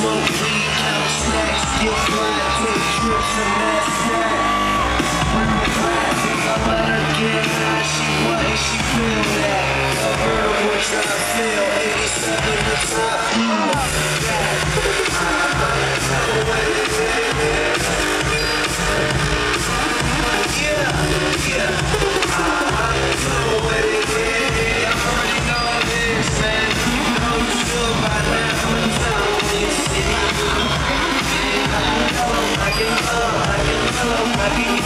smoke weed, count snacks, get and that's that. When we I she she feel that. I heard feel, 87 the top. Mm. Can I can know, I can